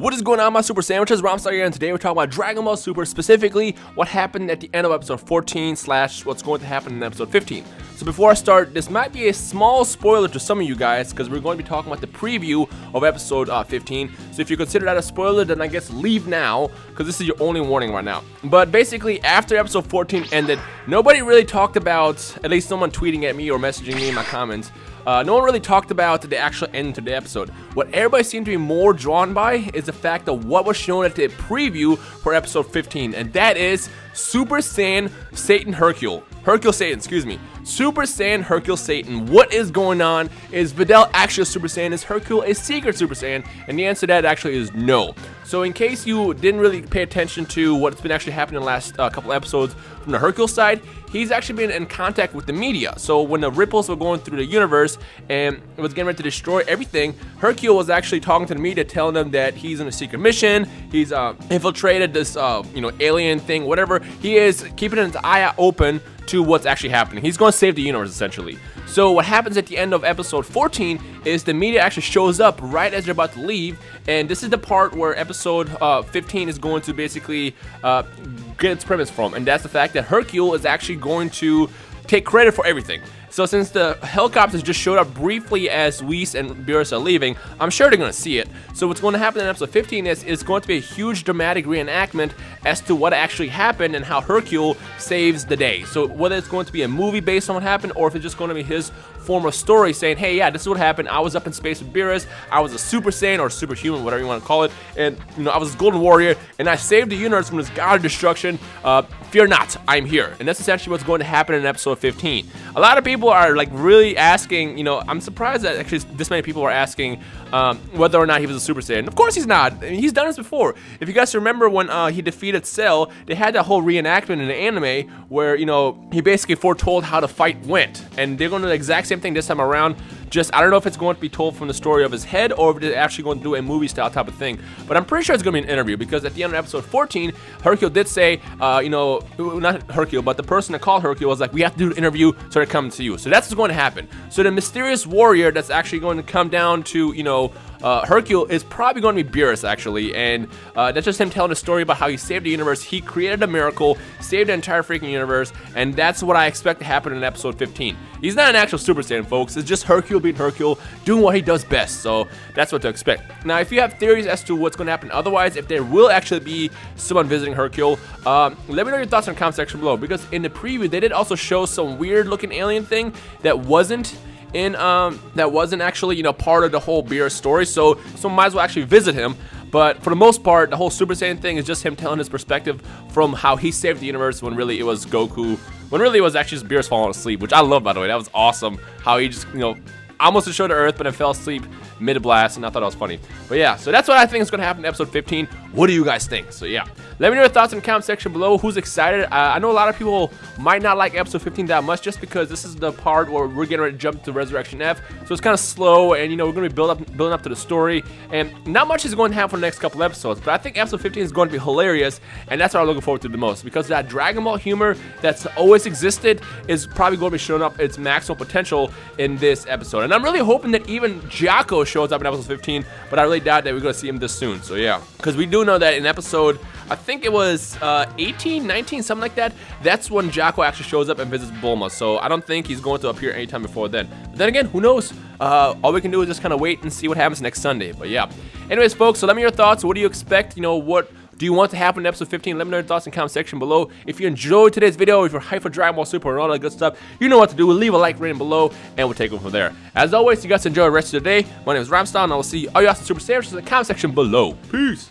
What is going on, my Super Sandwiches? Rhymestyle here, and today we're talking about Dragon Ball Super, specifically what happened at the end of episode 14 slash what's going to happen in episode 15. So before I start, this might be a small spoiler to some of you guys, because we're going to be talking about the preview of episode uh, 15. So if you consider that a spoiler, then I guess leave now, because this is your only warning right now. But basically, after episode 14 ended, nobody really talked about, at least someone tweeting at me or messaging me in my comments, uh, no one really talked about the actual end to the episode. What everybody seemed to be more drawn by is the fact of what was shown at the preview for episode 15, and that is Super Saiyan Satan Hercule. Hercule Satan, excuse me. Super Saiyan Hercule Satan. What is going on? Is Videl actually a Super Saiyan? Is Hercule a secret Super Saiyan? And the answer to that actually is no. So in case you didn't really pay attention to what's been actually happening in the last uh, couple episodes from the Hercule side, he's actually been in contact with the media. So when the ripples were going through the universe and it was getting ready to destroy everything, Hercule was actually talking to the media, telling them that he's in a secret mission, he's uh, infiltrated this uh, you know alien thing, whatever. He is keeping his eye open to what's actually happening. He's going to save the universe essentially. So what happens at the end of episode 14 is the media actually shows up right as they're about to leave, and this is the part where episode uh, 15 is going to basically uh, get its premise from, and that's the fact that Hercule is actually going to take credit for everything. So since the helicopters just showed up briefly as Whis and Beerus are leaving, I'm sure they're going to see it. So what's going to happen in episode 15 is it's going to be a huge dramatic reenactment as to what actually happened and how Hercule saves the day. So whether it's going to be a movie based on what happened or if it's just going to be his form of story saying, hey, yeah, this is what happened. I was up in space with Beerus. I was a Super Saiyan or superhuman, whatever you want to call it. And, you know, I was a Golden Warrior and I saved the universe from this god of destruction. Uh, fear not, I'm here. And that's essentially what's going to happen in episode 15. A lot of people are like really asking, you know, I'm surprised that actually this many people are asking um, whether or not he was a Super Saiyan. Of course he's not. I mean, he's done this before. If you guys remember when uh, he defeated Cell, they had that whole reenactment in the anime where, you know, he basically foretold how the fight went. And they're going to do the exact same thing this time around. Just, I don't know if it's going to be told from the story of his head or if they're actually going to do a movie style type of thing. But I'm pretty sure it's going to be an interview because at the end of episode 14, Hercule did say, uh, you know, not Hercule, but the person that called Hercule was like, we have to do an interview, so they're coming to you. So that's what's going to happen. So the mysterious warrior that's actually going to come down to, you know, uh, Hercule is probably going to be Beerus, actually, and uh, that's just him telling a story about how he saved the universe. He created a miracle, saved the entire freaking universe, and that's what I expect to happen in episode 15. He's not an actual Super Saiyan, folks. It's just Hercule being Hercule, doing what he does best, so that's what to expect. Now, if you have theories as to what's going to happen otherwise, if there will actually be someone visiting Hercule, um, let me know your thoughts in the comment section below, because in the preview, they did also show some weird-looking alien thing that wasn't in um that wasn't actually you know part of the whole Beerus story. So so might as well actually visit him. But for the most part the whole Super Saiyan thing is just him telling his perspective from how he saved the universe when really it was Goku when really it was actually just Beerus falling asleep which I love by the way. That was awesome. How he just you know almost destroyed earth but then fell asleep mid blast and I thought that was funny. But yeah so that's what I think is going to happen in episode 15 what do you guys think? So yeah let me know your thoughts in the comment section below. Who's excited? Uh, I know a lot of people might not like episode 15 that much just because this is the part where we're getting ready to jump to Resurrection F. So it's kind of slow and, you know, we're going to be build up, building up to the story. And not much is going to happen for the next couple episodes. But I think episode 15 is going to be hilarious. And that's what I'm looking forward to the most. Because that Dragon Ball humor that's always existed is probably going to be showing up its maximum potential in this episode. And I'm really hoping that even Jaco shows up in episode 15. But I really doubt that we're going to see him this soon. So yeah. Because we do know that in episode I think it was uh, 18, 19, something like that. That's when Jaco actually shows up and visits Bulma. So I don't think he's going to appear anytime before then. But then again, who knows? Uh, all we can do is just kind of wait and see what happens next Sunday. But yeah. Anyways, folks, so let me your thoughts. What do you expect? You know, what do you want to happen in episode 15? Let me know your thoughts in the comment section below. If you enjoyed today's video, if you're hyped for Dragon Ball Super and all that good stuff, you know what to do. Leave a like rating below, and we'll take it from there. As always, you guys enjoy the rest of the day. My name is Rhymestyle, and I will see all you awesome Super Saiyans in the comment section below. Peace!